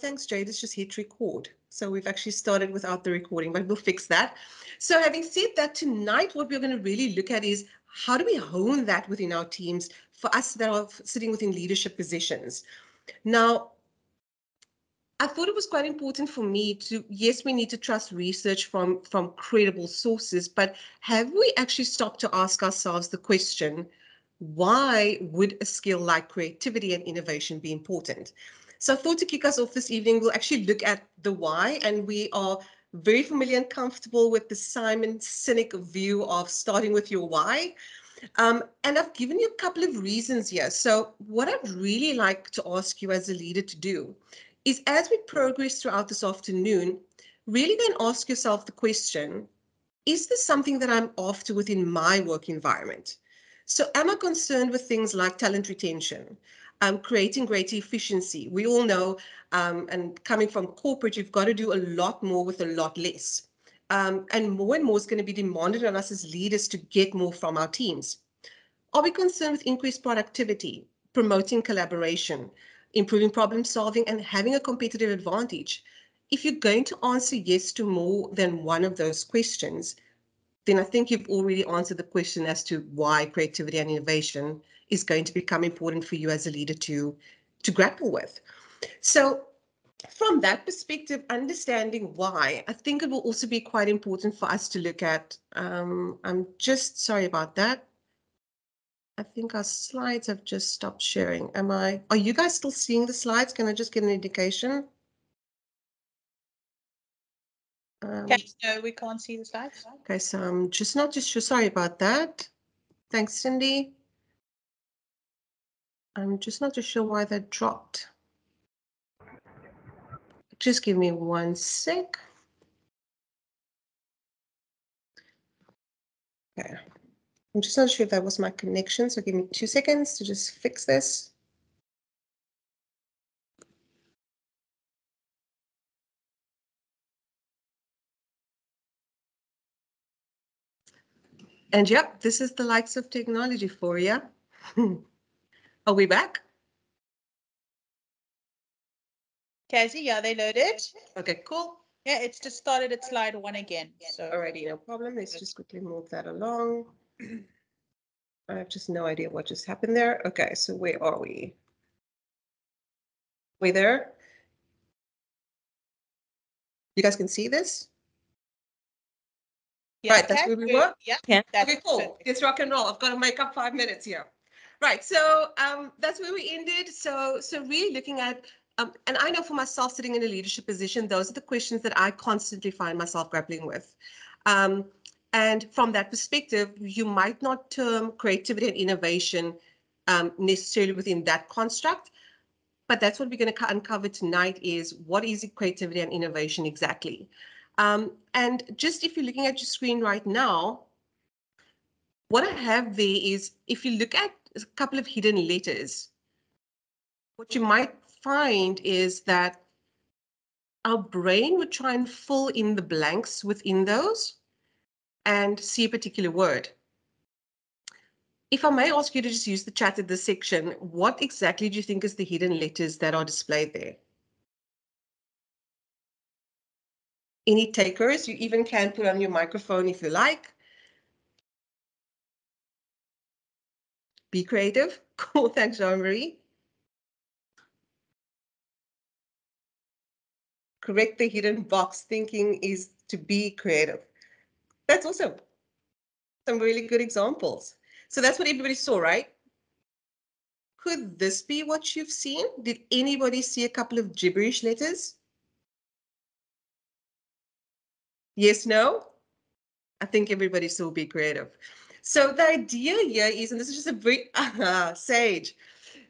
thanks, Jade. It's just hit record. So we've actually started without the recording, but we'll fix that. So having said that, tonight what we're going to really look at is how do we hone that within our teams for us that are sitting within leadership positions. Now, I thought it was quite important for me to, yes, we need to trust research from, from credible sources, but have we actually stopped to ask ourselves the question, why would a skill like creativity and innovation be important? So thought to kick us off this evening, we'll actually look at the why, and we are very familiar and comfortable with the Simon Sinek view of starting with your why. Um, and I've given you a couple of reasons here. So what I'd really like to ask you as a leader to do is as we progress throughout this afternoon, really then ask yourself the question, is this something that I'm after within my work environment? So am I concerned with things like talent retention, um, creating greater efficiency? We all know, um, and coming from corporate, you've got to do a lot more with a lot less. Um, and more and more is going to be demanded on us as leaders to get more from our teams. Are we concerned with increased productivity, promoting collaboration, improving problem solving, and having a competitive advantage. If you're going to answer yes to more than one of those questions, then I think you've already answered the question as to why creativity and innovation is going to become important for you as a leader to, to grapple with. So from that perspective, understanding why, I think it will also be quite important for us to look at. Um, I'm just sorry about that. I think our slides have just stopped sharing. Am I, are you guys still seeing the slides? Can I just get an indication? Um, okay, no, we can't see the slides. Okay, so I'm just not just sure. Sorry about that. Thanks, Cindy. I'm just not too sure why that dropped. Just give me one sec. Okay. I'm just not sure if that was my connection, so give me two seconds to just fix this. And yep, this is the likes of technology for you. Are we back? Cassie, yeah, they loaded. Okay, cool. Yeah, it's just started at slide one again. So already no problem. Let's just quickly move that along. I have just no idea what just happened there. Okay, so where are we? We there? You guys can see this? Yeah, right, that's where we were? Yeah. yeah okay, cool. Perfect. It's rock and roll. I've got to make up five minutes here. Right, so um, that's where we ended. So, so really looking at, um, and I know for myself sitting in a leadership position, those are the questions that I constantly find myself grappling with. Um, and from that perspective, you might not term creativity and innovation um, necessarily within that construct, but that's what we're going to uncover tonight is what is creativity and innovation exactly. Um, and just if you're looking at your screen right now, what I have there is if you look at a couple of hidden letters, what you might find is that our brain would try and fill in the blanks within those and see a particular word. If I may ask you to just use the chat at this section, what exactly do you think is the hidden letters that are displayed there? Any takers? You even can put on your microphone if you like. Be creative. Cool, thanks, Jean-Marie. Correct the hidden box thinking is to be creative. That's also some really good examples. So that's what everybody saw, right? Could this be what you've seen? Did anybody see a couple of gibberish letters? Yes, no? I think everybody still be creative. So the idea here is, and this is just a very uh, sage,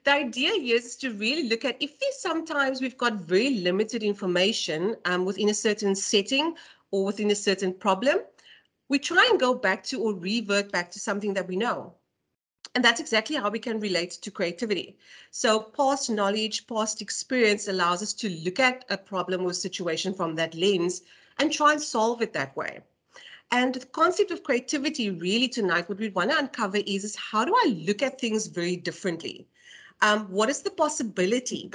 the idea here is to really look at if there's sometimes we've got very limited information um, within a certain setting or within a certain problem, we try and go back to or revert back to something that we know. And that's exactly how we can relate to creativity. So past knowledge, past experience allows us to look at a problem or situation from that lens and try and solve it that way. And the concept of creativity really tonight, what we want to uncover is, is how do I look at things very differently? Um, what is the possibility?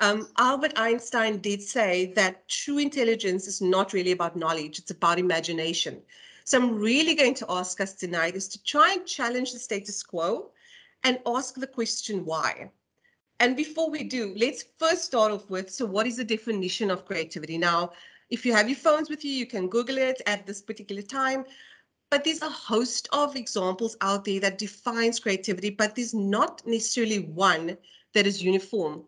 Um, Albert Einstein did say that true intelligence is not really about knowledge, it's about imagination. So I'm really going to ask us tonight is to try and challenge the status quo and ask the question why. And before we do, let's first start off with, so what is the definition of creativity? Now, if you have your phones with you, you can Google it at this particular time. But there's a host of examples out there that defines creativity, but there's not necessarily one that is uniform.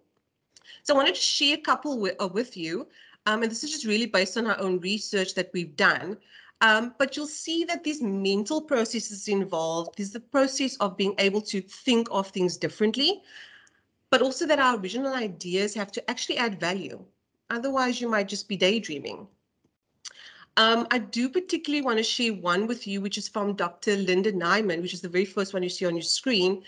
So I wanted to share a couple with, uh, with you. Um, and this is just really based on our own research that we've done. Um, but you'll see that these mental processes involved. There's the process of being able to think of things differently, but also that our original ideas have to actually add value. Otherwise, you might just be daydreaming. Um, I do particularly want to share one with you, which is from Dr. Linda Naiman, which is the very first one you see on your screen.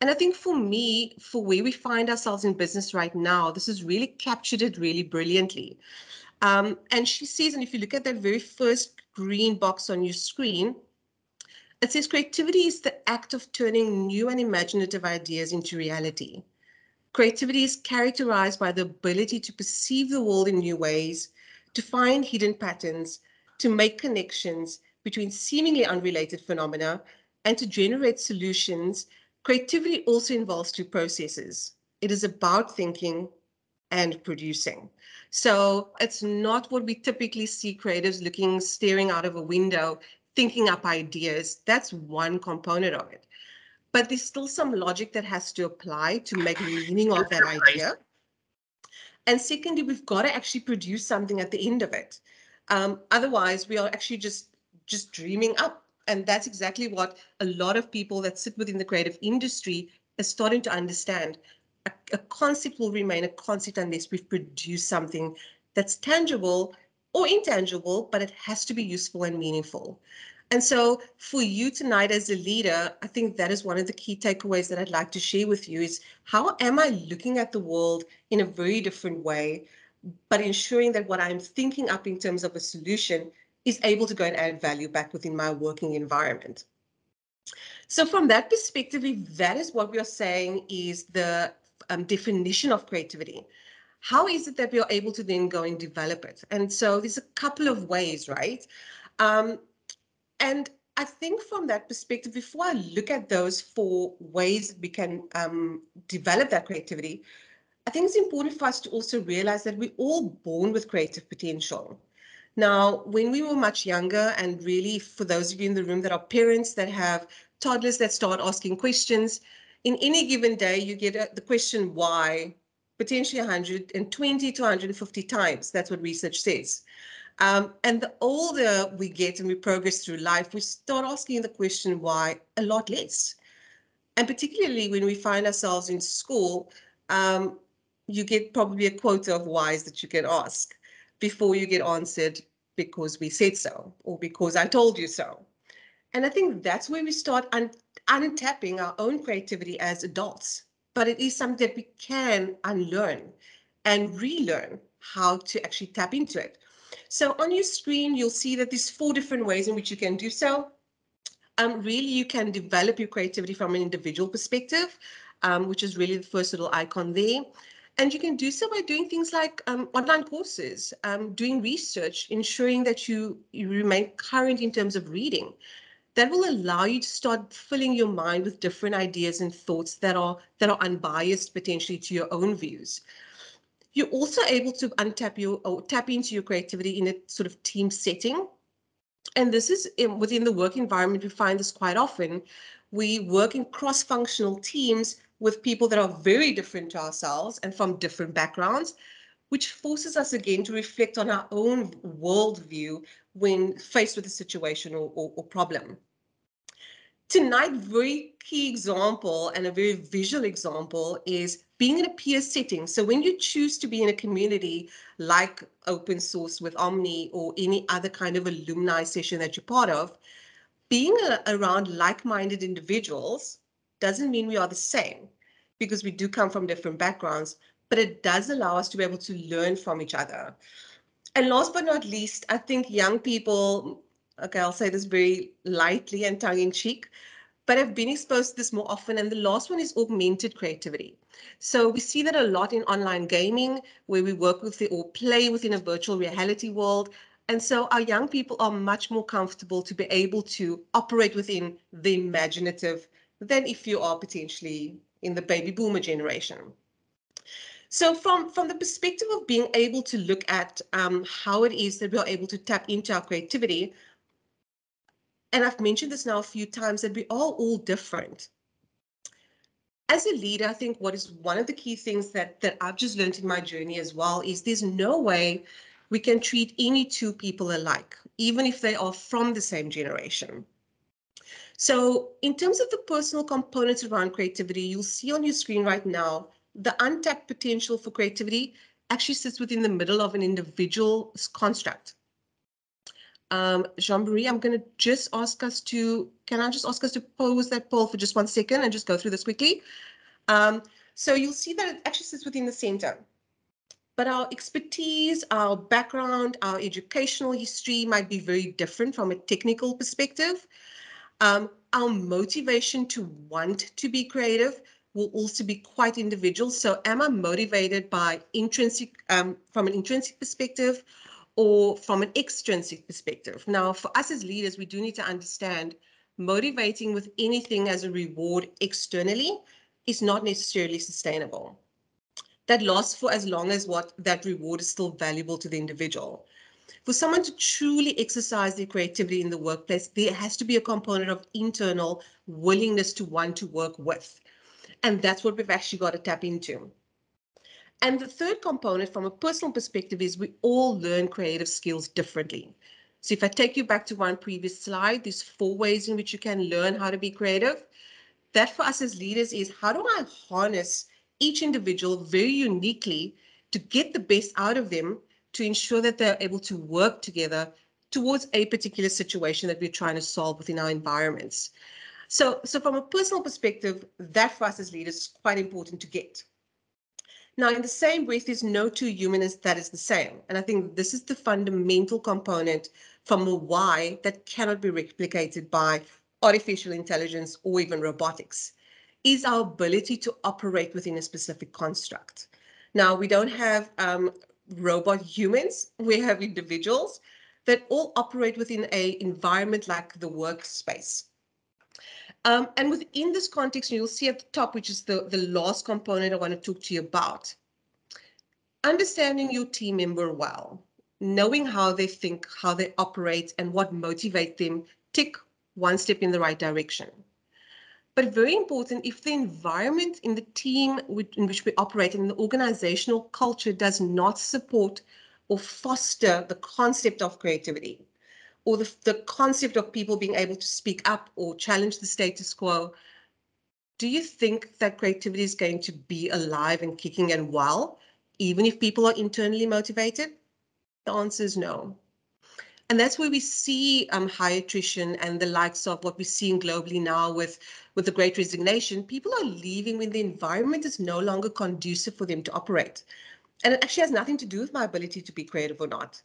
And I think for me, for where we find ourselves in business right now, this has really captured it really brilliantly. Um, and she says, and if you look at that very first green box on your screen, it says creativity is the act of turning new and imaginative ideas into reality. Creativity is characterized by the ability to perceive the world in new ways, to find hidden patterns, to make connections between seemingly unrelated phenomena, and to generate solutions Creativity also involves two processes. It is about thinking and producing. So it's not what we typically see creatives looking, staring out of a window, thinking up ideas. That's one component of it. But there's still some logic that has to apply to make meaning of that idea. And secondly, we've got to actually produce something at the end of it. Um, otherwise, we are actually just just dreaming up and that's exactly what a lot of people that sit within the creative industry are starting to understand. A, a concept will remain a concept unless we've produced something that's tangible or intangible, but it has to be useful and meaningful. And so for you tonight as a leader, I think that is one of the key takeaways that I'd like to share with you is how am I looking at the world in a very different way, but ensuring that what I'm thinking up in terms of a solution is able to go and add value back within my working environment. So from that perspective, if that is what we are saying is the um, definition of creativity, how is it that we are able to then go and develop it? And so there's a couple of ways, right? Um, and I think from that perspective, before I look at those four ways we can um, develop that creativity, I think it's important for us to also realize that we're all born with creative potential. Now, when we were much younger, and really for those of you in the room that are parents that have toddlers that start asking questions, in any given day, you get a, the question why potentially 120 to 150 times. That's what research says. Um, and the older we get and we progress through life, we start asking the question why a lot less. And particularly when we find ourselves in school, um, you get probably a quota of whys that you can ask before you get answered because we said so or because I told you so. And I think that's where we start un- untapping our own creativity as adults. But it is something that we can unlearn and relearn how to actually tap into it. So on your screen, you'll see that there's four different ways in which you can do so. Um, really, you can develop your creativity from an individual perspective, um, which is really the first little icon there. And you can do so by doing things like um, online courses, um, doing research, ensuring that you, you remain current in terms of reading. That will allow you to start filling your mind with different ideas and thoughts that are that are unbiased potentially to your own views. You're also able to untap your or tap into your creativity in a sort of team setting. And this is in, within the work environment, we find this quite often. We work in cross-functional teams with people that are very different to ourselves and from different backgrounds, which forces us again to reflect on our own worldview when faced with a situation or, or, or problem. Tonight, very key example and a very visual example is being in a peer setting. So when you choose to be in a community like open source with Omni or any other kind of alumni session that you're part of, being a, around like-minded individuals doesn't mean we are the same because we do come from different backgrounds, but it does allow us to be able to learn from each other. And last but not least, I think young people, okay, I'll say this very lightly and tongue in cheek, but I've been exposed to this more often. And the last one is augmented creativity. So we see that a lot in online gaming, where we work with the, or play within a virtual reality world. And so our young people are much more comfortable to be able to operate within the imaginative than if you are potentially in the baby boomer generation. So from, from the perspective of being able to look at um, how it is that we are able to tap into our creativity, and I've mentioned this now a few times, that we are all different. As a leader, I think what is one of the key things that, that I've just learned in my journey as well is there's no way we can treat any two people alike, even if they are from the same generation. So in terms of the personal components around creativity, you'll see on your screen right now, the untapped potential for creativity actually sits within the middle of an individual's construct. Um, Jean-Marie, I'm going to just ask us to, can I just ask us to pose that poll for just one second and just go through this quickly? Um, so you'll see that it actually sits within the center. But our expertise, our background, our educational history might be very different from a technical perspective. Um, our motivation to want to be creative will also be quite individual. So am I motivated by intrinsic, um, from an intrinsic perspective or from an extrinsic perspective? Now, for us as leaders, we do need to understand motivating with anything as a reward externally is not necessarily sustainable. That lasts for as long as what that reward is still valuable to the individual for someone to truly exercise their creativity in the workplace, there has to be a component of internal willingness to want to work with. And that's what we've actually got to tap into. And the third component from a personal perspective is we all learn creative skills differently. So if I take you back to one previous slide, there's four ways in which you can learn how to be creative. That for us as leaders is how do I harness each individual very uniquely to get the best out of them to ensure that they're able to work together towards a particular situation that we're trying to solve within our environments. So, so from a personal perspective, that for us as leaders is quite important to get. Now, in the same breath, there's no two humans that is the same. And I think this is the fundamental component from a why that cannot be replicated by artificial intelligence or even robotics, is our ability to operate within a specific construct. Now, we don't have um, robot humans. We have individuals that all operate within a environment like the workspace. Um, and within this context, you'll see at the top, which is the, the last component I want to talk to you about. Understanding your team member well, knowing how they think, how they operate, and what motivates them, tick one step in the right direction. But very important, if the environment in the team in which we operate and the organizational culture does not support or foster the concept of creativity or the, the concept of people being able to speak up or challenge the status quo, do you think that creativity is going to be alive and kicking and well, even if people are internally motivated? The answer is no. And that's where we see um, high attrition and the likes of what we're seeing globally now with, with the great resignation. People are leaving when the environment is no longer conducive for them to operate. And it actually has nothing to do with my ability to be creative or not.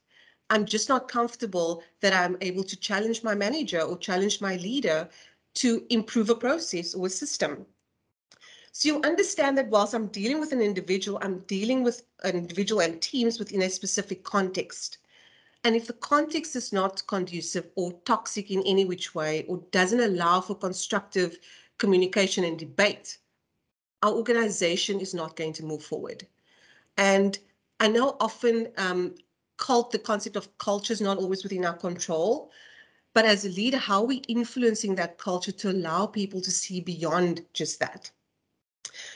I'm just not comfortable that I'm able to challenge my manager or challenge my leader to improve a process or a system. So you understand that whilst I'm dealing with an individual, I'm dealing with an individual and teams within a specific context. And if the context is not conducive or toxic in any which way or doesn't allow for constructive communication and debate, our organization is not going to move forward. And I know often um, cult, the concept of culture is not always within our control, but as a leader, how are we influencing that culture to allow people to see beyond just that?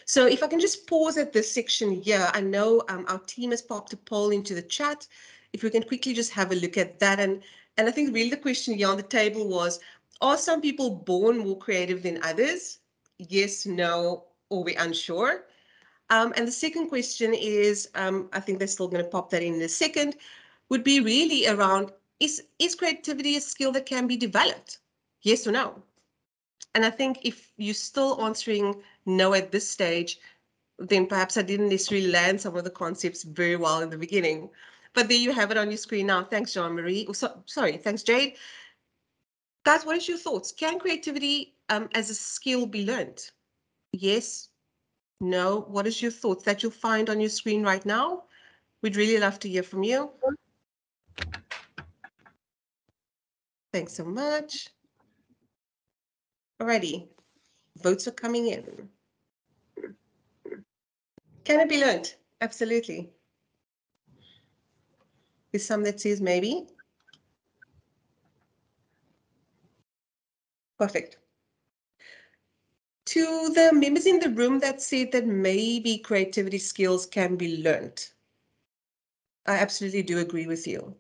So if I can just pause at this section here, I know um, our team has popped a poll into the chat if we can quickly just have a look at that. And, and I think really the question here on the table was, are some people born more creative than others? Yes, no, or we're unsure. Um, and the second question is, um, I think they're still going to pop that in in a second, would be really around, is, is creativity a skill that can be developed? Yes or no? And I think if you're still answering no at this stage, then perhaps I didn't necessarily land some of the concepts very well in the beginning. But there you have it on your screen now. Thanks, Jean-Marie. Oh, so, sorry, thanks, Jade. Guys, what is your thoughts? Can creativity um, as a skill be learned? Yes, no. What is your thoughts that you'll find on your screen right now? We'd really love to hear from you. Thanks so much. Alrighty, votes are coming in. Can it be learned? Absolutely. Is some that says maybe. Perfect. To the members in the room that said that maybe creativity skills can be learned, I absolutely do agree with you.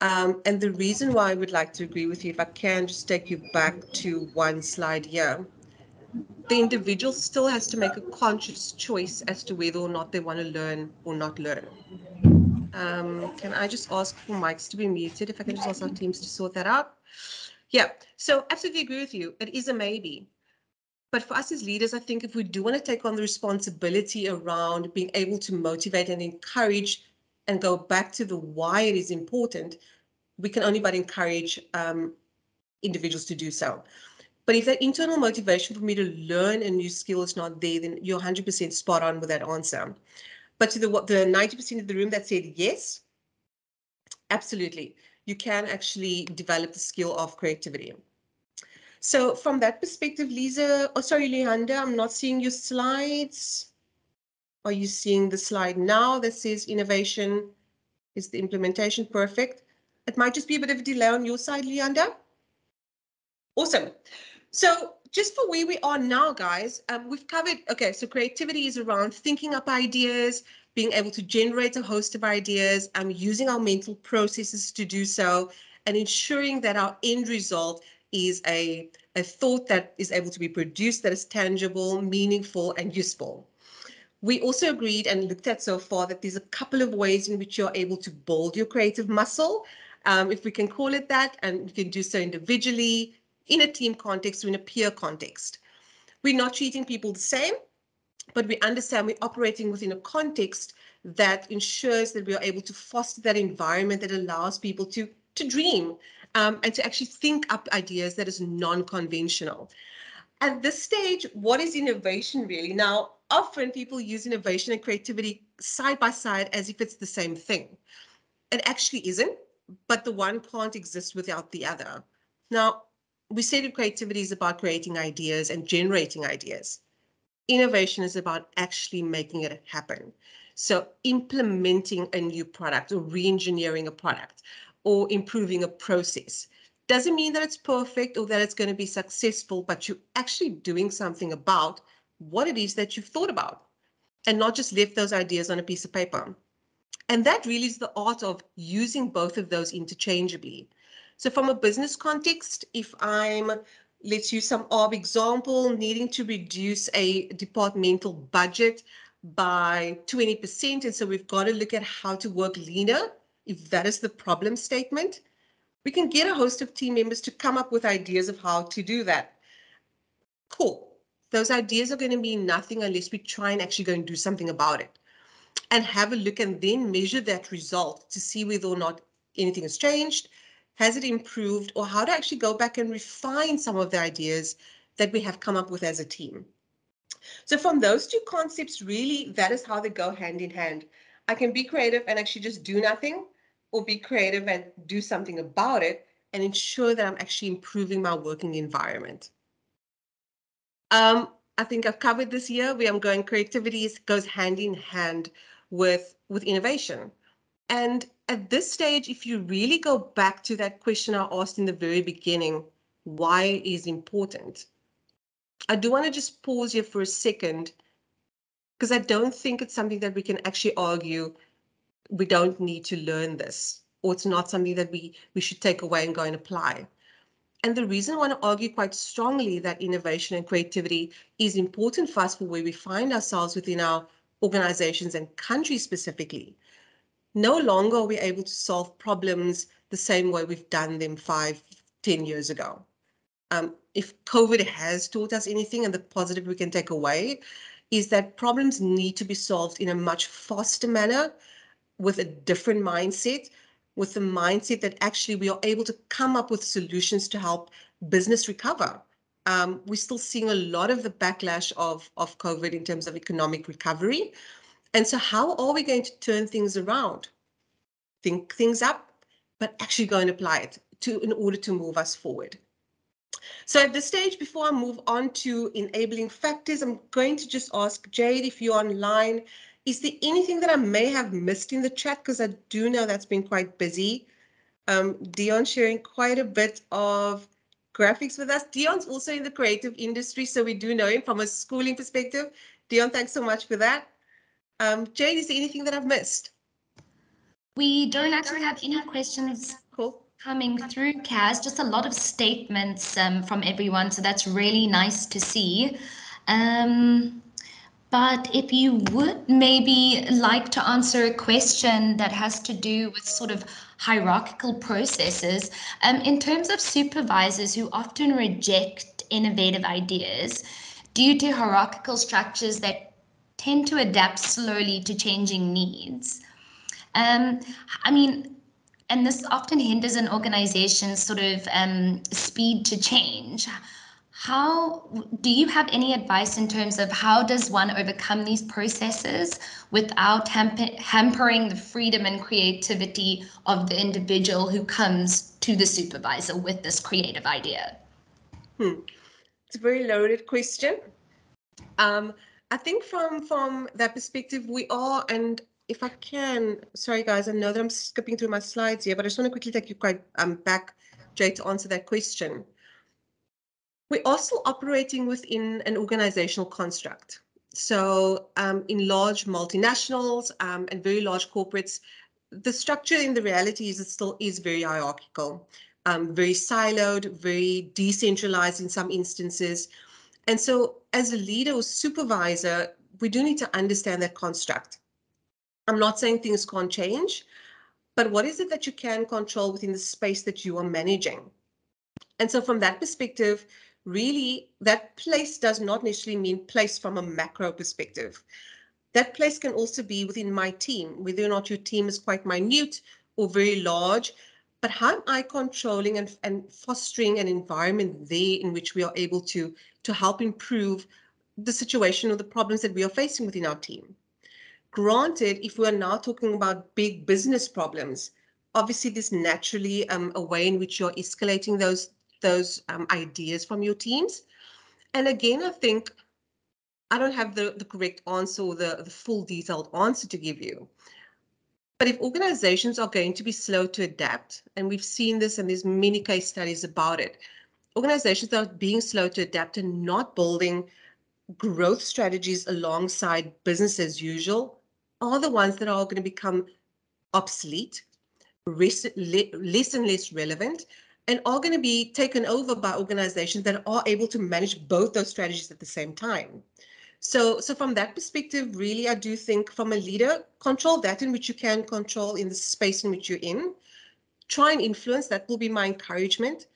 Um, and the reason why I would like to agree with you, if I can just take you back to one slide here, the individual still has to make a conscious choice as to whether or not they want to learn or not learn. Um, can I just ask for mics to be muted? If I can just ask our teams to sort that out. Yeah, so absolutely agree with you. It is a maybe. But for us as leaders, I think if we do want to take on the responsibility around being able to motivate and encourage and go back to the why it is important, we can only but encourage um, individuals to do so. But if that internal motivation for me to learn a new skill is not there, then you're 100% spot on with that answer. But to the what the 90% of the room that said yes, absolutely, you can actually develop the skill of creativity. So from that perspective, Lisa, oh sorry, Leander, I'm not seeing your slides. Are you seeing the slide now that says innovation is the implementation perfect? It might just be a bit of a delay on your side, Leander. Awesome. So just for where we are now, guys, um, we've covered, okay, so creativity is around thinking up ideas, being able to generate a host of ideas, um, using our mental processes to do so, and ensuring that our end result is a, a thought that is able to be produced, that is tangible, meaningful, and useful. We also agreed and looked at so far that there's a couple of ways in which you're able to build your creative muscle, um, if we can call it that, and you can do so individually, in a team context or in a peer context. We're not treating people the same, but we understand we're operating within a context that ensures that we are able to foster that environment that allows people to, to dream um, and to actually think up ideas that is non-conventional. At this stage, what is innovation really? Now, often people use innovation and creativity side by side as if it's the same thing. It actually isn't, but the one can't exist without the other. Now, we said that creativity is about creating ideas and generating ideas. Innovation is about actually making it happen. So implementing a new product or re-engineering a product or improving a process doesn't mean that it's perfect or that it's going to be successful, but you're actually doing something about what it is that you've thought about and not just left those ideas on a piece of paper. And that really is the art of using both of those interchangeably. So from a business context, if I'm, let's use some of example, needing to reduce a departmental budget by 20%. And so we've got to look at how to work leaner. If that is the problem statement, we can get a host of team members to come up with ideas of how to do that. Cool. Those ideas are going to mean nothing unless we try and actually go and do something about it and have a look and then measure that result to see whether or not anything has changed, has it improved, or how to actually go back and refine some of the ideas that we have come up with as a team. So from those two concepts, really, that is how they go hand in hand. I can be creative and actually just do nothing, or be creative and do something about it and ensure that I'm actually improving my working environment. Um, I think I've covered this year where I'm going creativity goes hand in hand with, with innovation. And at this stage, if you really go back to that question I asked in the very beginning, why is important? I do want to just pause here for a second because I don't think it's something that we can actually argue we don't need to learn this or it's not something that we, we should take away and go and apply. And the reason I want to argue quite strongly that innovation and creativity is important for us for where we find ourselves within our organizations and countries specifically no longer are we able to solve problems the same way we've done them five, ten years ago. Um, if COVID has taught us anything and the positive we can take away is that problems need to be solved in a much faster manner with a different mindset, with the mindset that actually we are able to come up with solutions to help business recover um, we're still seeing a lot of the backlash of, of COVID in terms of economic recovery. And so how are we going to turn things around? Think things up, but actually go and apply it to in order to move us forward. So at this stage, before I move on to enabling factors, I'm going to just ask Jade if you're online. Is there anything that I may have missed in the chat? Because I do know that's been quite busy. Um, Dion sharing quite a bit of graphics with us. Dion's also in the creative industry, so we do know him from a schooling perspective. Dion, thanks so much for that. Um, Jade, is there anything that I've missed? We don't actually have any questions cool. coming through, Kaz. Just a lot of statements um, from everyone, so that's really nice to see. Um, but if you would maybe like to answer a question that has to do with sort of hierarchical processes, um, in terms of supervisors who often reject innovative ideas due to hierarchical structures that tend to adapt slowly to changing needs. Um, I mean, and this often hinders an organization's sort of um, speed to change. How do you have any advice in terms of how does one overcome these processes without hamper, hampering the freedom and creativity of the individual who comes to the supervisor with this creative idea? Hmm. It's a very loaded question. Um, I think from from that perspective, we are, and if I can, sorry guys, I know that I'm skipping through my slides here, but I just want to quickly take you quite um, back, Jay, to answer that question. We're also operating within an organizational construct. So um, in large multinationals um, and very large corporates, the structure in the reality is it still is very hierarchical, um, very siloed, very decentralized in some instances. And so as a leader or supervisor, we do need to understand that construct. I'm not saying things can't change, but what is it that you can control within the space that you are managing? And so from that perspective, really that place does not necessarily mean place from a macro perspective. That place can also be within my team, whether or not your team is quite minute or very large, but how am I controlling and, and fostering an environment there in which we are able to, to help improve the situation or the problems that we are facing within our team? Granted, if we are now talking about big business problems, obviously there's naturally um, a way in which you're escalating those those um, ideas from your teams. And again, I think I don't have the, the correct answer or the, the full detailed answer to give you. But if organizations are going to be slow to adapt, and we've seen this and there's many case studies about it, organizations that are being slow to adapt and not building growth strategies alongside business as usual are the ones that are going to become obsolete, less and less relevant, and are going to be taken over by organizations that are able to manage both those strategies at the same time. So, so from that perspective, really, I do think from a leader, control that in which you can control in the space in which you're in. Try and influence, that will be my encouragement.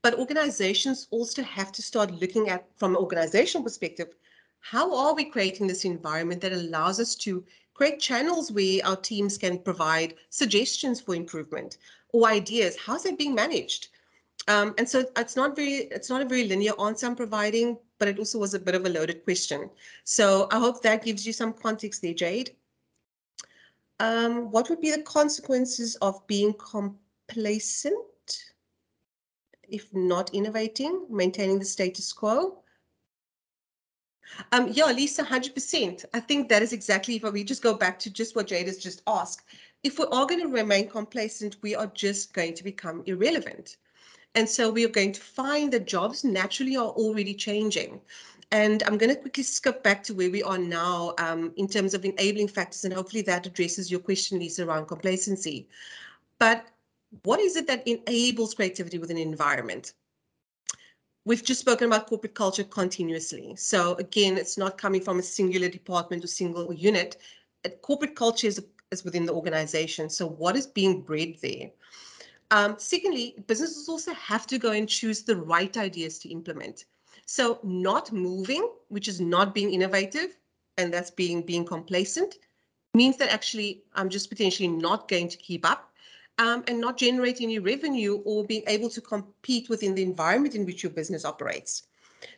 But organizations also have to start looking at, from an organizational perspective, how are we creating this environment that allows us to create channels where our teams can provide suggestions for improvement? Or ideas. How's that being managed? Um, and so it's not very, it's not a very linear answer I'm providing, but it also was a bit of a loaded question. So I hope that gives you some context there, Jade. Um, what would be the consequences of being complacent if not innovating, maintaining the status quo? Um, yeah, Lisa, 100%. I think that is exactly, if we just go back to just what Jade has just asked, if we are going to remain complacent, we are just going to become irrelevant. And so we are going to find that jobs naturally are already changing. And I'm going to quickly skip back to where we are now um, in terms of enabling factors, and hopefully that addresses your question, Lisa, around complacency. But what is it that enables creativity within an environment? We've just spoken about corporate culture continuously. So again, it's not coming from a singular department or single unit. Corporate culture is a is within the organization. So what is being bred there? Um, secondly, businesses also have to go and choose the right ideas to implement. So not moving, which is not being innovative, and that's being being complacent, means that actually I'm just potentially not going to keep up um, and not generate any revenue or being able to compete within the environment in which your business operates.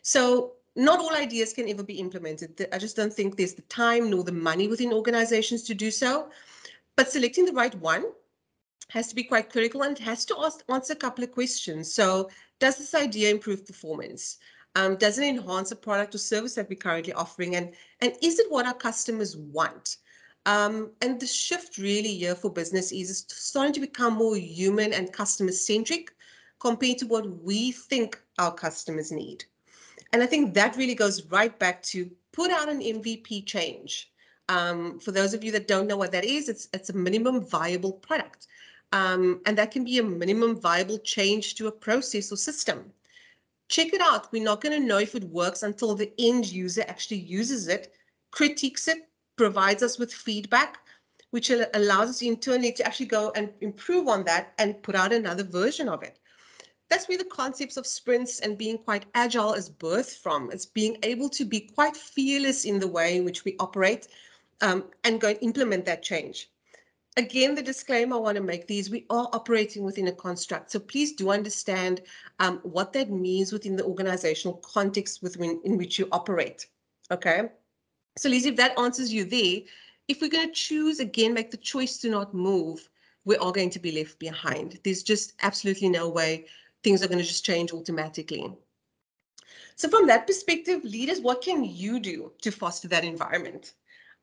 So not all ideas can ever be implemented. I just don't think there's the time nor the money within organizations to do so. But selecting the right one has to be quite critical and has to ask, answer a couple of questions. So does this idea improve performance? Um, does it enhance a product or service that we're currently offering? And, and is it what our customers want? Um, and the shift really here for business is starting to become more human and customer centric compared to what we think our customers need. And I think that really goes right back to put out an MVP change. Um, for those of you that don't know what that is, it's it's a minimum viable product. Um, and that can be a minimum viable change to a process or system. Check it out. We're not going to know if it works until the end user actually uses it, critiques it, provides us with feedback, which allows us internally to actually go and improve on that and put out another version of it that's where the concepts of sprints and being quite agile is birthed from. It's being able to be quite fearless in the way in which we operate um, and go and implement that change. Again, the disclaimer I want to make these, we are operating within a construct. So please do understand um, what that means within the organizational context within in which you operate. Okay. So Lizzie, if that answers you there, if we're going to choose again, make the choice to not move, we are going to be left behind. There's just absolutely no way things are going to just change automatically. So from that perspective, leaders, what can you do to foster that environment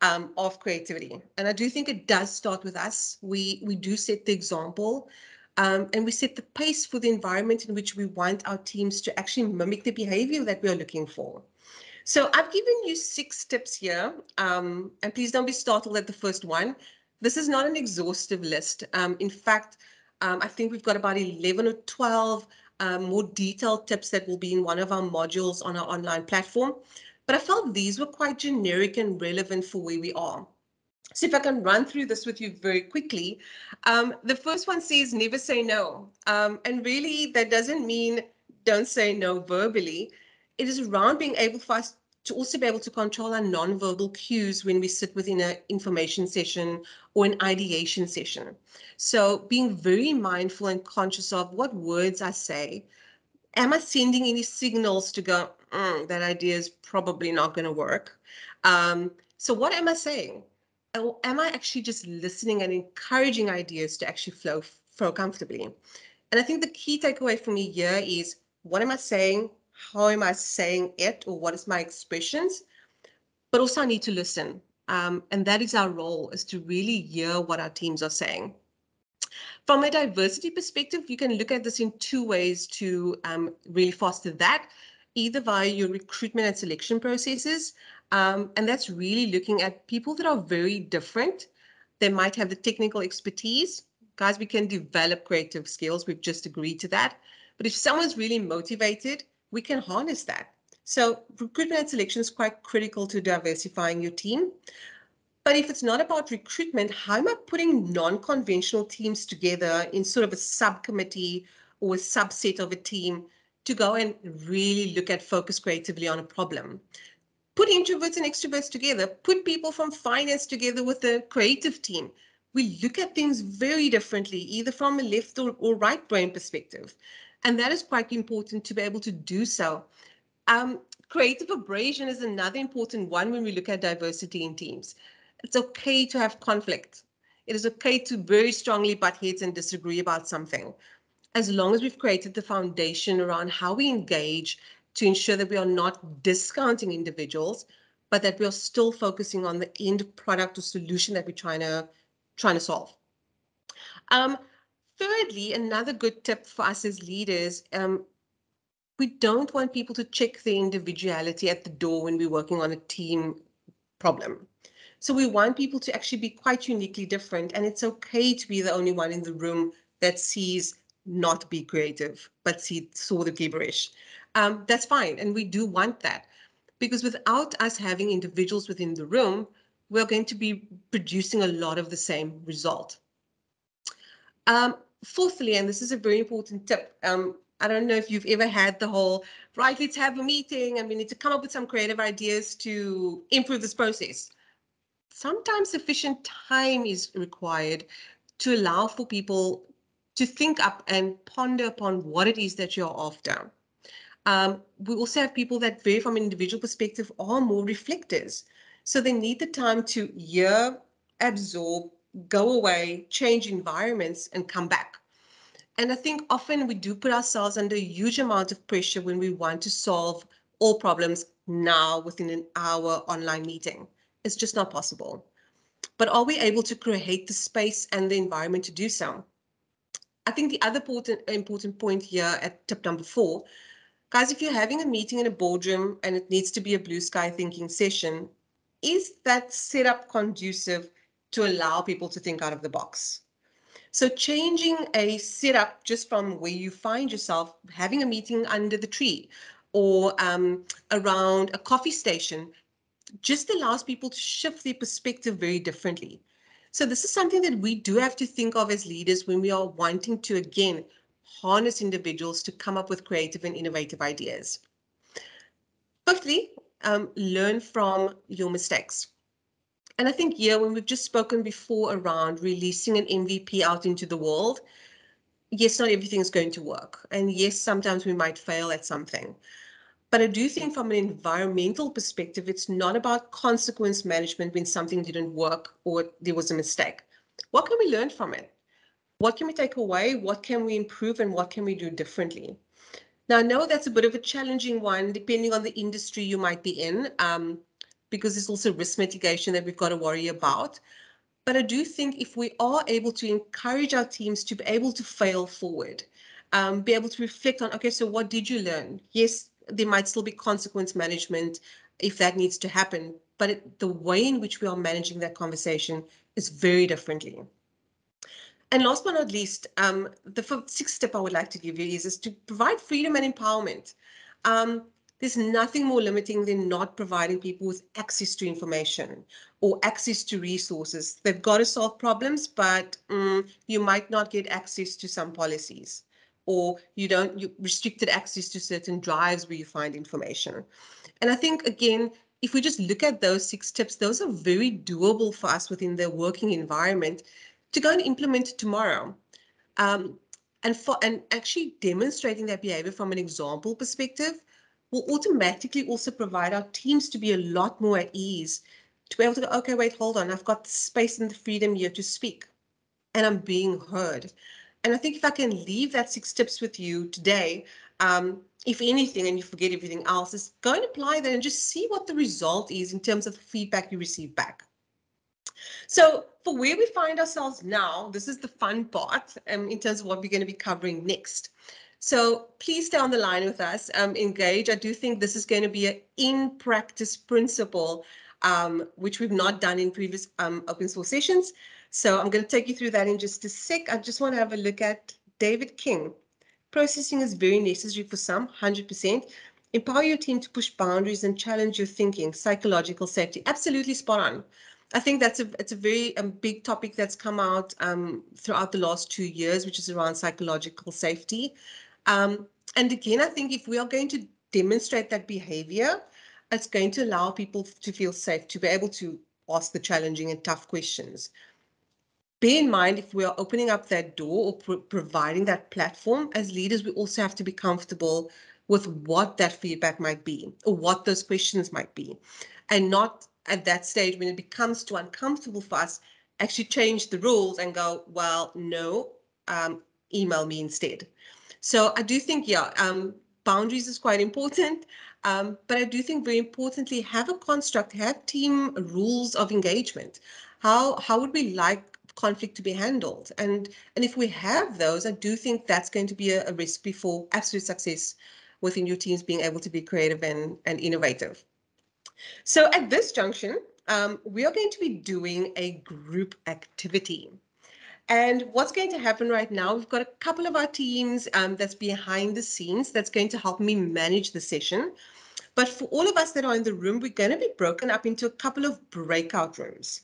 um, of creativity? And I do think it does start with us. We we do set the example um, and we set the pace for the environment in which we want our teams to actually mimic the behavior that we are looking for. So I've given you six tips here, um, and please don't be startled at the first one. This is not an exhaustive list. Um, in fact, um, I think we've got about 11 or 12 um, more detailed tips that will be in one of our modules on our online platform. But I felt these were quite generic and relevant for where we are. So if I can run through this with you very quickly, um, the first one says never say no. Um, and really that doesn't mean don't say no verbally. It is around being able for us to also be able to control our non-verbal cues when we sit within an information session or an ideation session. So being very mindful and conscious of what words I say. Am I sending any signals to go, mm, that idea is probably not going to work? Um, so what am I saying? Or am I actually just listening and encouraging ideas to actually flow, flow comfortably? And I think the key takeaway for me here is what am I saying? How am I saying it or what is my expressions, but also I need to listen. Um, and that is our role is to really hear what our teams are saying. From a diversity perspective, you can look at this in two ways to um, really foster that, either via your recruitment and selection processes. Um, and that's really looking at people that are very different. They might have the technical expertise. Guys, we can develop creative skills. We've just agreed to that. But if someone's really motivated, we can harness that. So recruitment and selection is quite critical to diversifying your team. But if it's not about recruitment, how am I putting non-conventional teams together in sort of a subcommittee or a subset of a team to go and really look at focus creatively on a problem? Put introverts and extroverts together, put people from finance together with a creative team. We look at things very differently, either from a left or, or right brain perspective. And that is quite important to be able to do so. Um, creative abrasion is another important one when we look at diversity in teams. It's okay to have conflict. It is okay to very strongly butt heads and disagree about something. As long as we've created the foundation around how we engage to ensure that we are not discounting individuals, but that we are still focusing on the end product or solution that we're trying to trying to solve. Um, thirdly, another good tip for us as leaders, um, we don't want people to check their individuality at the door when we're working on a team problem. So we want people to actually be quite uniquely different, and it's okay to be the only one in the room that sees not be creative, but see saw the gibberish. Um, that's fine, and we do want that because without us having individuals within the room, we're going to be producing a lot of the same result. Um, fourthly, and this is a very important tip, um, I don't know if you've ever had the whole, right, let's have a meeting and we need to come up with some creative ideas to improve this process. Sometimes sufficient time is required to allow for people to think up and ponder upon what it is that you're after. Um, we also have people that vary from an individual perspective are more reflectors. So they need the time to hear, absorb, go away, change environments and come back. And I think often we do put ourselves under a huge amount of pressure when we want to solve all problems now within an hour online meeting. It's just not possible. But are we able to create the space and the environment to do so? I think the other important, important point here at tip number four, guys, if you're having a meeting in a boardroom and it needs to be a blue sky thinking session, is that setup conducive to allow people to think out of the box? So changing a setup just from where you find yourself, having a meeting under the tree or um, around a coffee station, just allows people to shift their perspective very differently. So this is something that we do have to think of as leaders when we are wanting to, again, harness individuals to come up with creative and innovative ideas. Fifthly, um, learn from your mistakes. And I think yeah, when we've just spoken before around releasing an MVP out into the world, yes, not everything is going to work. And yes, sometimes we might fail at something. But I do think from an environmental perspective, it's not about consequence management when something didn't work or there was a mistake. What can we learn from it? What can we take away? What can we improve and what can we do differently? Now, I know that's a bit of a challenging one, depending on the industry you might be in, um, because there's also risk mitigation that we've got to worry about. But I do think if we are able to encourage our teams to be able to fail forward, um, be able to reflect on, okay, so what did you learn? Yes, there might still be consequence management if that needs to happen, but it, the way in which we are managing that conversation is very differently. And last but not least, um, the sixth step I would like to give you is, is to provide freedom and empowerment. Um, there's nothing more limiting than not providing people with access to information or access to resources. They've got to solve problems, but um, you might not get access to some policies or you don't you restricted access to certain drives where you find information. And I think again, if we just look at those six tips, those are very doable for us within the working environment to go and implement tomorrow. Um, and for and actually demonstrating that behavior from an example perspective will automatically also provide our teams to be a lot more at ease to be able to go, okay, wait, hold on, I've got the space and the freedom here to speak and I'm being heard. And I think if I can leave that six tips with you today, um, if anything, and you forget everything else, is go and apply that and just see what the result is in terms of the feedback you receive back. So for where we find ourselves now, this is the fun part um, in terms of what we're going to be covering next. So please stay on the line with us, um, engage. I do think this is going to be an in practice principle, um, which we've not done in previous um, open source sessions. So I'm going to take you through that in just a sec. I just want to have a look at David King. Processing is very necessary for some, 100%. Empower your team to push boundaries and challenge your thinking, psychological safety. Absolutely spot on. I think that's a it's a very um, big topic that's come out um, throughout the last two years, which is around psychological safety. Um, and again, I think if we are going to demonstrate that behavior, it's going to allow people to feel safe, to be able to ask the challenging and tough questions. Bear in mind if we are opening up that door or pro providing that platform as leaders we also have to be comfortable with what that feedback might be or what those questions might be. And not at that stage when it becomes too uncomfortable for us actually change the rules and go well no um, email me instead so i do think yeah um, boundaries is quite important um, but i do think very importantly have a construct have team rules of engagement how how would we like conflict to be handled. And, and if we have those, I do think that's going to be a, a recipe for absolute success within your teams being able to be creative and, and innovative. So at this junction, um, we are going to be doing a group activity. And what's going to happen right now, we've got a couple of our teams um, that's behind the scenes that's going to help me manage the session. But for all of us that are in the room, we're going to be broken up into a couple of breakout rooms.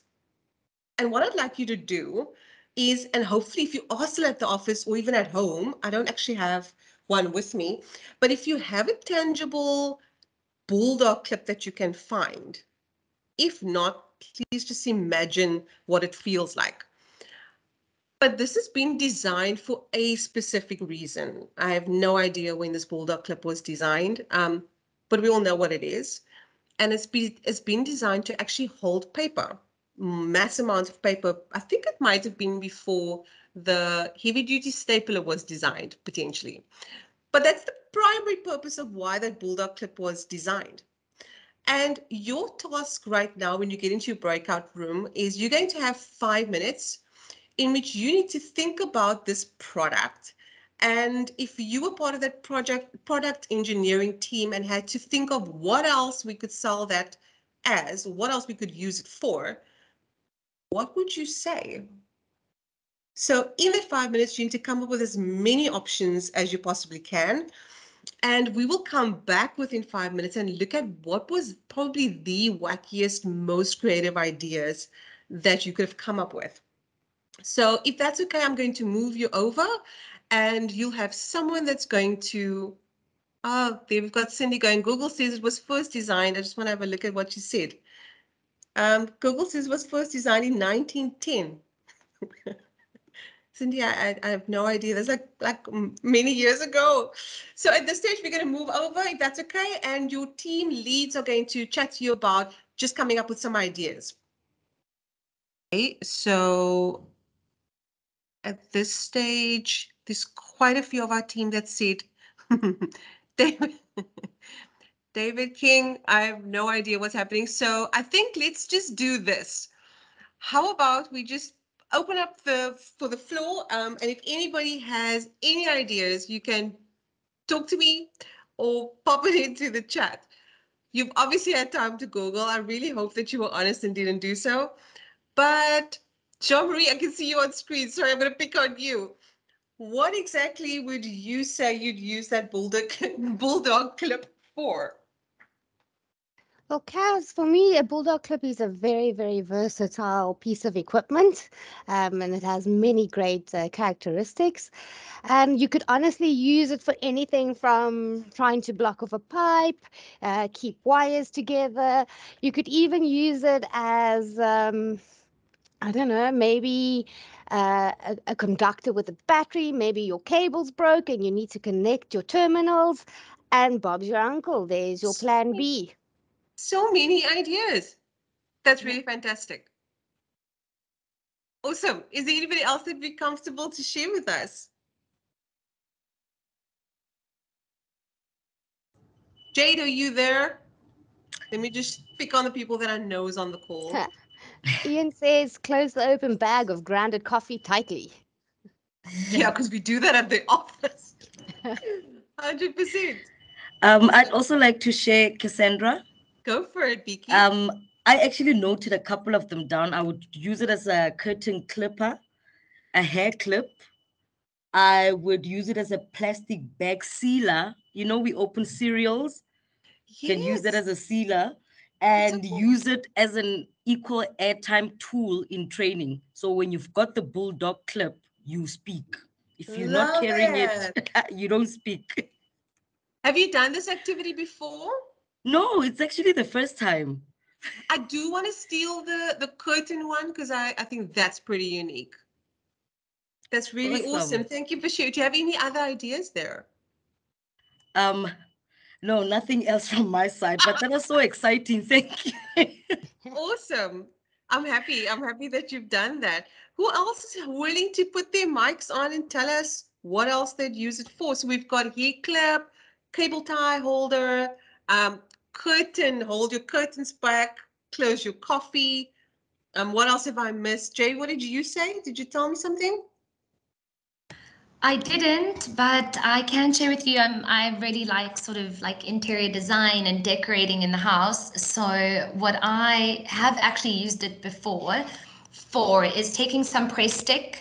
And what I'd like you to do is, and hopefully if you are still at the office or even at home, I don't actually have one with me, but if you have a tangible bulldog clip that you can find, if not, please just imagine what it feels like. But this has been designed for a specific reason. I have no idea when this bulldog clip was designed, um, but we all know what it is. And it's been, it's been designed to actually hold paper, mass amounts of paper. I think it might have been before the heavy duty stapler was designed, potentially. But that's the primary purpose of why that bulldog clip was designed. And your task right now, when you get into your breakout room, is you're going to have five minutes in which you need to think about this product. And if you were part of that project product engineering team and had to think of what else we could sell that as, what else we could use it for, what would you say? So in that five minutes, you need to come up with as many options as you possibly can. And we will come back within five minutes and look at what was probably the wackiest, most creative ideas that you could have come up with. So if that's okay, I'm going to move you over and you'll have someone that's going to, oh, there we've got Cindy going, Google says it was first designed. I just want to have a look at what she said. Um, Google says it was first designed in 1910. Cindy, I, I have no idea. That's like like many years ago. So at this stage, we're going to move over, if that's okay. And your team leads are going to chat to you about just coming up with some ideas. Okay, so at this stage, there's quite a few of our team that said, David, David King, I have no idea what's happening. So I think let's just do this. How about we just open up the for the floor um, and if anybody has any ideas, you can talk to me or pop it into the chat. You've obviously had time to Google. I really hope that you were honest and didn't do so. But Jean Marie, I can see you on screen. Sorry, I'm going to pick on you. What exactly would you say you'd use that bulldog bulldog clip for? Well, Kaz, for me, a bulldog clip is a very, very versatile piece of equipment, um, and it has many great uh, characteristics. And you could honestly use it for anything from trying to block off a pipe, uh, keep wires together. You could even use it as um, I don't know, maybe uh, a, a, conductor with a battery, maybe your cable's broke and you need to connect your terminals. And Bob's your uncle. There's your plan B. So many ideas. That's really fantastic. Awesome. Is there anybody else that'd be comfortable to share with us? Jade, are you there? Let me just pick on the people that I know is on the call. Ian says, close the open bag of grounded coffee tightly. Yeah, because we do that at the office. 100%. Um, I'd also like to share Cassandra. Go for it, BK. Um, I actually noted a couple of them down. I would use it as a curtain clipper, a hair clip. I would use it as a plastic bag sealer. You know, we open cereals. Yes. Can use it as a sealer and use it as an equal airtime tool in training. So when you've got the bulldog clip, you speak. If you're Love not carrying it, it you don't speak. Have you done this activity before? No, it's actually the first time. I do want to steal the the curtain one because I, I think that's pretty unique. That's really awesome. awesome. Thank you for sharing. Do you have any other ideas there? Um, no, nothing else from my side, but that was so exciting. Thank you. awesome. I'm happy. I'm happy that you've done that. Who else is willing to put their mics on and tell us what else they'd use it for? So we've got hair clip, cable tie holder, um, curtain, hold your curtains back, close your coffee. Um, what else have I missed? Jay, what did you say? Did you tell me something? I didn't, but I can share with you. I'm, I really like sort of like interior design and decorating in the house. So what I have actually used it before for is taking some Prestik,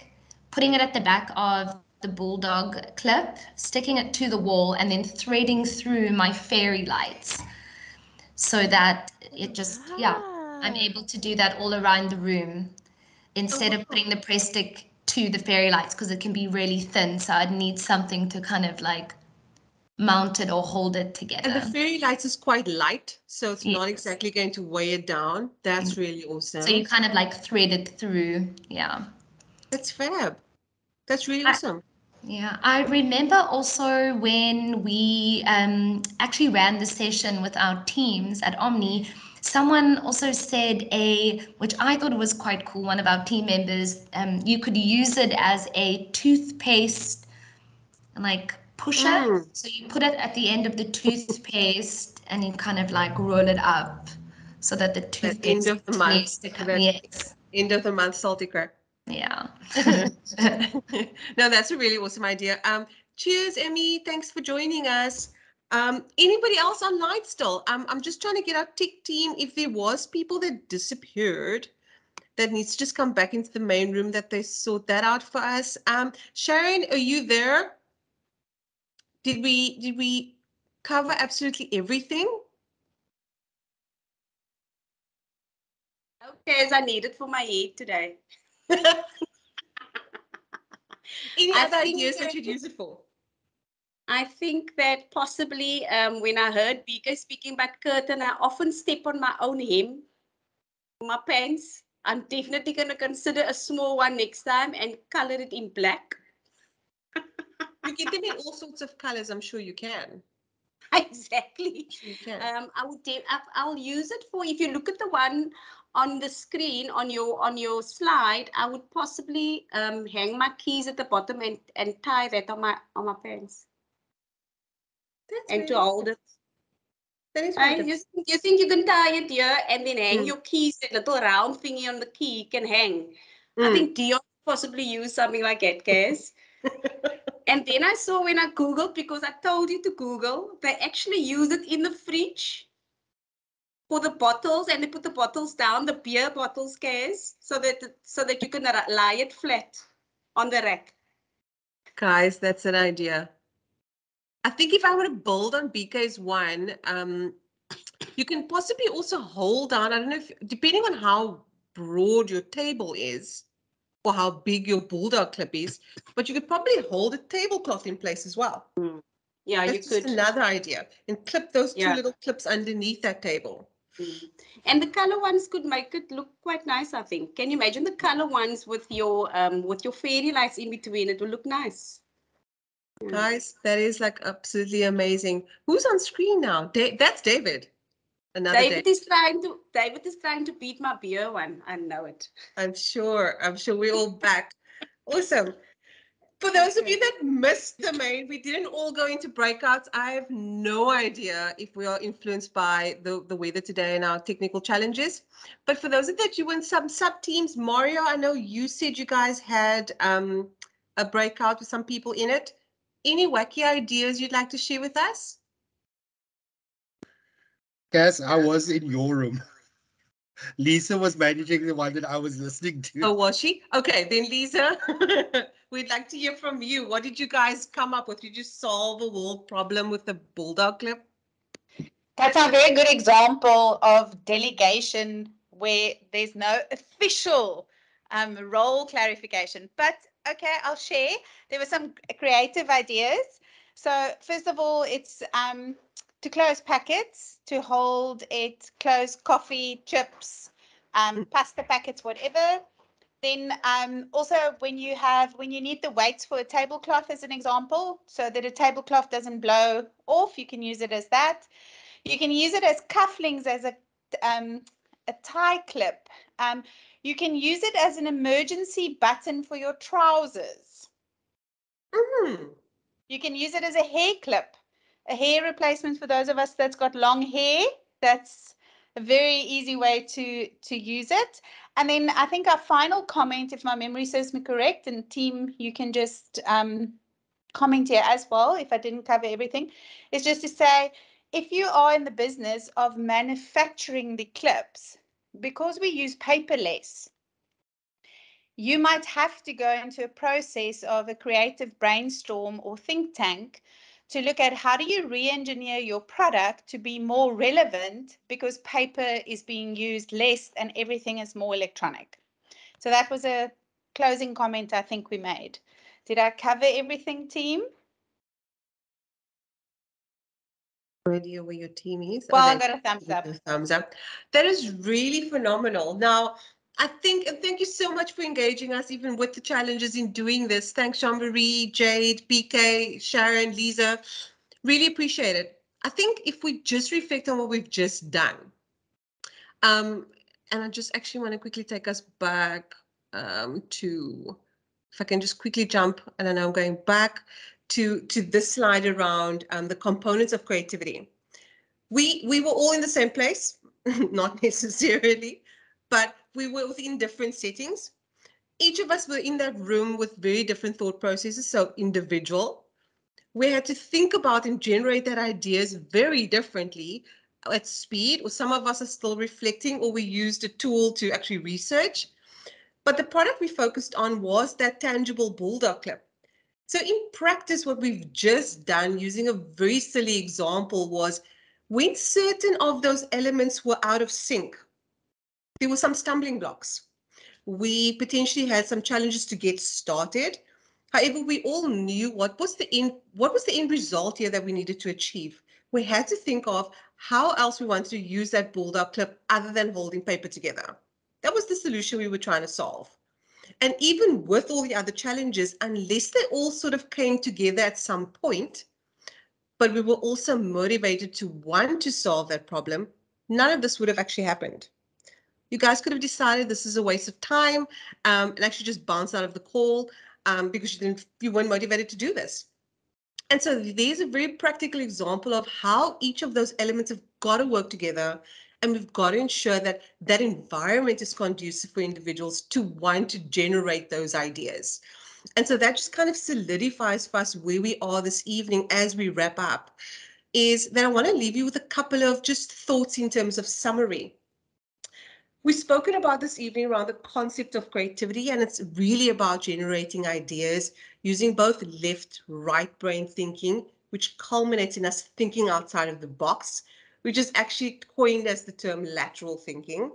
putting it at the back of the bulldog clip, sticking it to the wall, and then threading through my fairy lights, so that it just yeah, I'm ah. able to do that all around the room instead of putting the Prestik to the fairy lights because it can be really thin. So I'd need something to kind of like mount it or hold it together. And the fairy lights is quite light, so it's yes. not exactly going to weigh it down. That's mm. really awesome. So you kind of like thread it through. Yeah. That's fab. That's really I- awesome. Yeah, I remember also when we um, actually ran the session with our teams at Omni, someone also said a, which I thought was quite cool, one of our team members, um, you could use it as a toothpaste like pusher. Mm. So you put it at the end of the toothpaste and you kind of like roll it up so that the end toothpaste of the month, taste the so co- that- yes. End of the month, salty crack. Yeah. no, that's a really awesome idea. Um, cheers, Emmy. Thanks for joining us. Um, anybody else online still? Um, I'm just trying to get our tech team. If there was people that disappeared, that needs to just come back into the main room, that they sort that out for us. Um, Sharon, are you there? Did we did we cover absolutely everything? Okay, as I need it for my head today. Any I other ideas that- you'd use it for? I think that possibly um, when I heard BK speaking about curtain, I often step on my own hem, my pants. I'm definitely going to consider a small one next time and color it in black. You can give in all sorts of colors. I'm sure you can. exactly. Sure you can. Um, I would. I'll use it for. If you look at the one on the screen on your on your slide, I would possibly um, hang my keys at the bottom and and tie that on my on my pants That's and to really hold it. That is Right? You, think- you think you can tie it here and then hang Mm. your keys, that little round thingy on the key can hang. I Mm. think Dion possibly use something like that, Kaz. and then I saw when I Googled, because I told you to Google, they actually use it in the fridge for the bottles and they put the bottles down, the beer bottles, Kaz, so that, so that you can lie it flat on the rack. Guys, that's an idea. I think if I were to build on BK's one, um, you can possibly also hold down. I don't know if, depending on how broad your table is or how big your bulldog clip is, but you could probably hold a tablecloth in place as well. Yeah, you That's just could. another idea. And clip those two Yeah. little clips underneath that table. Mm. And the color ones could make it look quite nice, I think. Can you imagine the color ones with your um with your fairy lights in between? It will look nice. Mm. Guys, that is like absolutely amazing. Who's on screen now? Da- that's David. Another David David. is trying to David is trying to beat my beer one. I know it. I'm sure. I'm sure we're all back. Awesome. For those of you that missed the main, we didn't all go into breakouts. I have no idea if we are influenced by the, the weather today and our technical challenges. But for those of that you were in some sub teams, Mario, I know you said you guys had um, a breakout with some people in it. Any wacky ideas you'd like to share with us? Yes, I was in your room. Lisa was managing the one that I was listening to. Oh, was she? Okay, then Lisa, we'd like to hear from you. What did you guys come up with? Did you solve a world problem with the bulldog clip? That's a very good example of delegation where there's no official um, role clarification. But okay, I'll share. There were some creative ideas. So first of all, it's um, to close packets, to hold it, close coffee, chips, um, pasta packets, whatever. Then um, also when you have, when you need the weights for a tablecloth as an example, so that a tablecloth doesn't blow off, you can use it as that. You can use it as cufflinks, as a um, a tie clip. Um, you can use it as an emergency button for your trousers. Hmm. You can use it as a hair clip, a hair replacement for those of us that's got long hair. That's a very easy way to to use it. And then I think our final comment, if my memory serves me correct, and team, you can just um, comment here as well if I didn't cover everything, is just to say if you are in the business of manufacturing the clips, because we use paperless, you might have to go into a process of a creative brainstorm or think tank to look at how do you re-engineer your product to be more relevant because paper is being used less and everything is more electronic. So that was a closing comment I think we made. Did I cover everything, team? Idea where your team is. Well, I got a thumbs up. Thumbs up. That is really phenomenal. Now, I think, and thank you so much for engaging us, even with the challenges in doing this. Thanks, Jean-Marie, Jade, BK, Sharon, Lisa. Really appreciate it. I think if we just reflect on what we've just done, um, and I just actually want to quickly take us back um, to, if I can just quickly jump, and then I'm going back to, to this slide around um, the components of creativity. We, we were all in the same place, not necessarily, but we were within different settings. Each of us were in that room with very different thought processes, so individual. We had to think about and generate that ideas very differently at speed, or some of us are still reflecting, or we used a tool to actually research. But the product we focused on was that tangible bulldog clip. So in practice, what we've just done using a very silly example was when certain of those elements were out of sync, there were some stumbling blocks. We potentially had some challenges to get started. However, we all knew what was the end, what was the end result here that we needed to achieve. We had to think of how else we wanted to use that bulldog clip other than holding paper together. That was the solution we were trying to solve. And even with all the other challenges, unless they all sort of came together at some point, but we were also motivated to want to solve that problem, none of this would have actually happened. You guys could have decided this is a waste of time um, and actually just bounce out of the call um, because you didn't you weren't motivated to do this. And so there's a very practical example of how each of those elements have got to work together. And we've got to ensure that that environment is conducive for individuals to want to generate those ideas. And so that just kind of solidifies for us where we are this evening as we wrap up is that I want to leave you with a couple of just thoughts in terms of summary. We've spoken about this evening around the concept of creativity, and it's really about generating ideas using both left, right brain thinking, which culminates in us thinking outside of the box, which is actually coined as the term lateral thinking.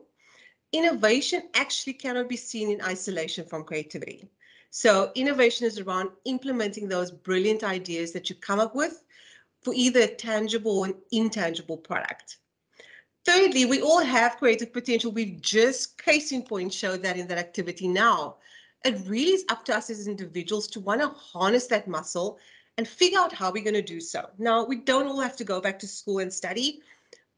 Innovation actually cannot be seen in isolation from creativity. So innovation is around implementing those brilliant ideas that you come up with for either a tangible or an intangible product. Thirdly, we all have creative potential. We've just case in point showed that in that activity now. It really is up to us as individuals to want to harness that muscle and figure out how we're going to do so. Now, we don't all have to go back to school and study,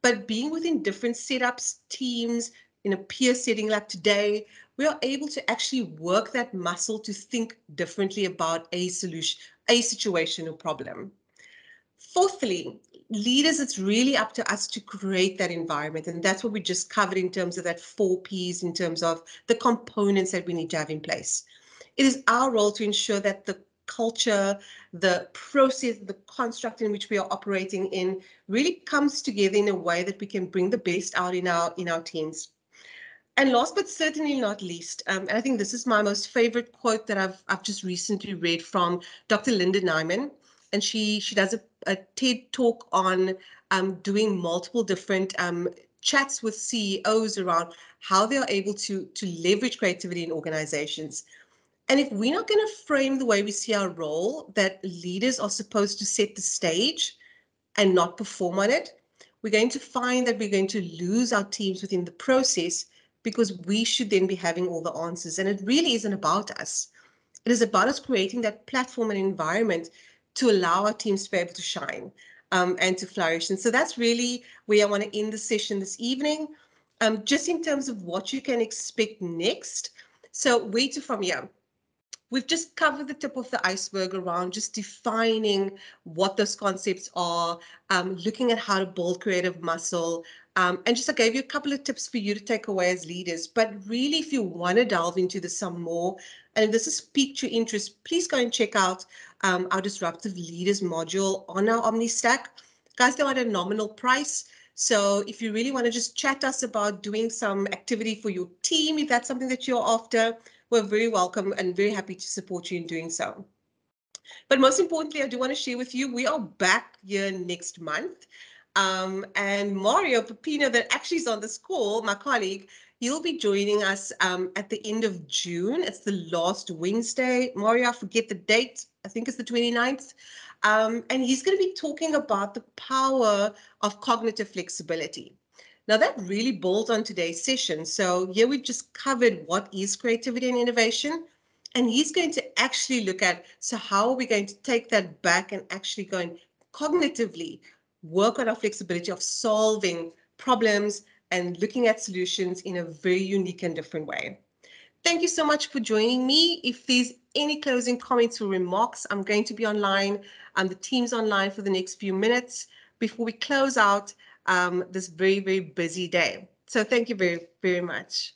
but being within different setups, teams, in a peer setting like today, we are able to actually work that muscle to think differently about a solution, a situation or problem. Fourthly, leaders, it's really up to us to create that environment. And that's what we just covered in terms of that four Ps, in terms of the components that we need to have in place. It is our role to ensure that the culture, the process, the construct in which we are operating in really comes together in a way that we can bring the best out in our in our teams. And last but certainly not least, um, and I think this is my most favorite quote that I've I've just recently read from Dr. Linda Naiman, and she she does a a TED talk on um, doing multiple different um, chats with CEOs around how they are able to, to leverage creativity in organizations. And if we're not going to frame the way we see our role, that leaders are supposed to set the stage and not perform on it, we're going to find that we're going to lose our teams within the process because we should then be having all the answers. And it really isn't about us. It is about us creating that platform and environment to allow our teams to be able to shine um, and to flourish. And so that's really where I want to end the session this evening. Um, just in terms of what you can expect next. So where to from here? We've just covered the tip of the iceberg around just defining what those concepts are, um, looking at how to build creative muscle, um, and just I gave you a couple of tips for you to take away as leaders. But really, if you want to delve into this some more, and if this has piqued your interest, please go and check out um, our Disruptive Leaders module on our OmniStack. Guys, they're at a nominal price. So if you really want to just chat us about doing some activity for your team, if that's something that you're after, we're very welcome and very happy to support you in doing so. But most importantly, I do want to share with you, we are back here next month. Um, and Mario Pepino, that actually is on this call, my colleague, he'll be joining us um, at the end of June. It's the last Wednesday. Mario, I forget the date. I think it's the 29th. Um, and he's going to be talking about the power of cognitive flexibility. Now that really builds on today's session. So here we just covered what is creativity and innovation. And he's going to actually look at, so how are we going to take that back and actually go and cognitively work on our flexibility of solving problems and looking at solutions in a very unique and different way. Thank you so much for joining me. If there's any closing comments or remarks, I'm going to be online and the team's online for the next few minutes before we close out um, this very, very busy day. So thank you very, very much.